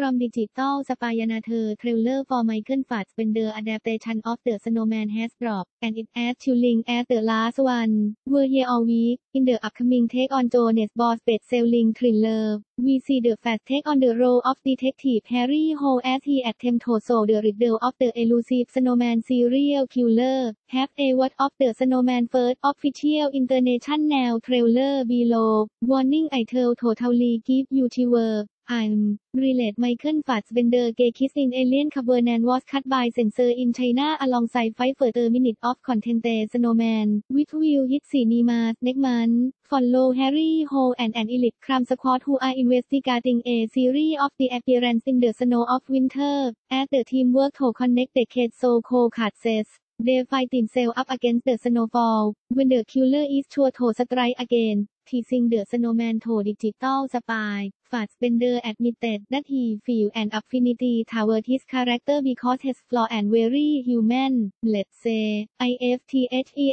from Digital Spyanator trailer for Michael Fassbender adaptation of The Snowman has dropped, and it Adds chilling as the last one. We're here all week. In the upcoming take on Jonas Boss best-selling thriller, we see the Fast take on the role of Detective Harry Hole as he attempts to solve the riddle of the elusive Snowman serial killer. Have a word of the Snowman first official international trailer below. Warning I tell totally give you chiver. I'm relate Michael Fassbender gay kissing alien Covenant was cut by censor in China alongside five further minutes of Contente Snowman, which will hit cinema next month. Follow Harry Hole and an elite crime squad who are investigating a series of the appearance in the snow of winter, as the team work to connect the case so cold says. They fight themselves up against the snowfall, when the killer is sure to strike again teasing the snowman to digital spy. Fassbender admitted that he feel an affinity toward his character because he's flawed and very human. Let's say, IFTSEIEWENCE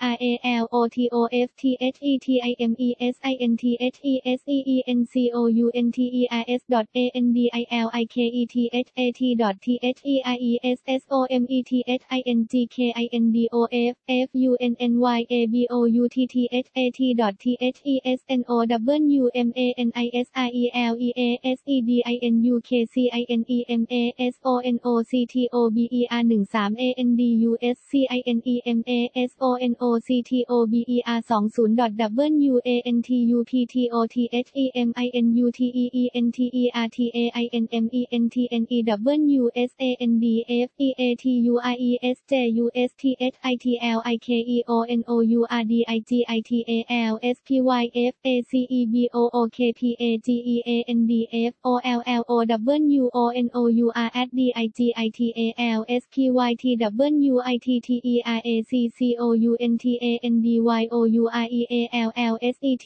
R A L O T O F T H E T I M E S I N T H E S E E N C O U N T E I S A N D I L I K E T H A T T H E I E S S O M E T H I N G K I N D O F F U N N Y A B O U T T H A T T H E S N O W M A N I S I E L E A S E B I N U K C I N E M A S O N O C T O B E R 13 A N D U S C I N E M A S O N O C T O B E R 20 W A N T U P T O T H E M I N U T E E N T E R T A I N M E N T N E W S A N D F E A T U I E S J U S T H I T L I K E O N O U R D I G I T A L S P Y F A C E B O O K P A G E A N D F O L L O W O N O U R at D I G I T A L S P Y T W I T T E R A C C O U N T A N D Y O U R E A L L S E